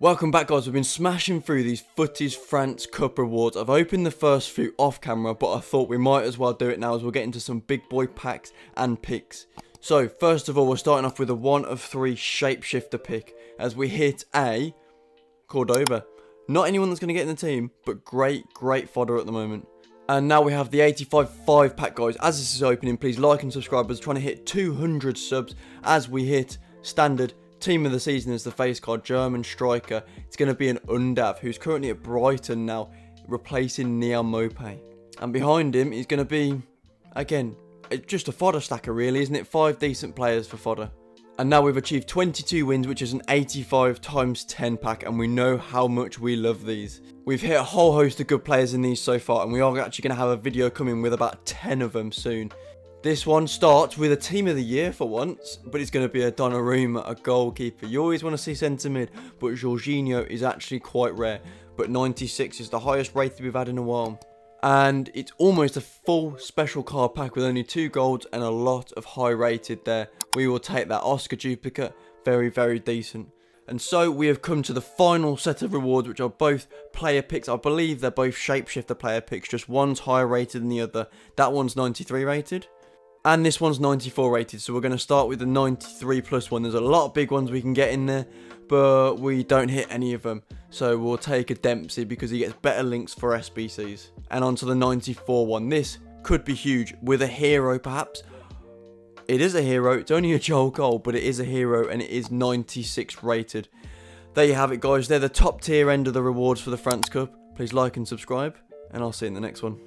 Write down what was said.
Welcome back guys, we've been smashing through these Futties France Cup rewards. I've opened the first few off camera, but I thought we might as well do it now as we'll get into some big boy packs and picks. So, first of all, we're starting off with a one of three shapeshifter pick as we hit a Cordoba. Not anyone that's going to get in the team, but great, great fodder at the moment. And now we have the 85 5 pack guys. As this is opening, please like and subscribe. We're trying to hit 200 subs as we hit standard Team of the season is the face card, German striker. It's going to be an Undav, who's currently at Brighton now, replacing Neal Maupay. And behind him is going to be, again, just a fodder stacker really, isn't it? Five decent players for fodder. And now we've achieved 22 wins, which is an 85 times 10 pack, and we know how much we love these. We've hit a whole host of good players in these so far, and we are actually going to have a video coming with about 10 of them soon. This one starts with a team of the year for once, but it's going to be a Donnarumma, a goalkeeper. You always want to see centre mid, but Jorginho is actually quite rare. But 96 is the highest rated we've had in a while. And it's almost a full special card pack with only two golds and a lot of high rated there. We will take that Oscar duplicate. Very, very decent. And so we have come to the final set of rewards, which are both player picks. I believe they're both shapeshifter player picks, just one's higher rated than the other. That one's 93 rated. And this one's 94 rated, so we're going to start with the 93 plus one. There's a lot of big ones we can get in there, but we don't hit any of them. So we'll take a Dempsey because he gets better links for SBCs. And onto the 94 one. This could be huge with a hero perhaps. It is a hero, it's only a Joe Cole, but it is a hero and it is 96 rated. There you have it guys, they're the top tier end of the rewards for the France Cup. Please like and subscribe, and I'll see you in the next one.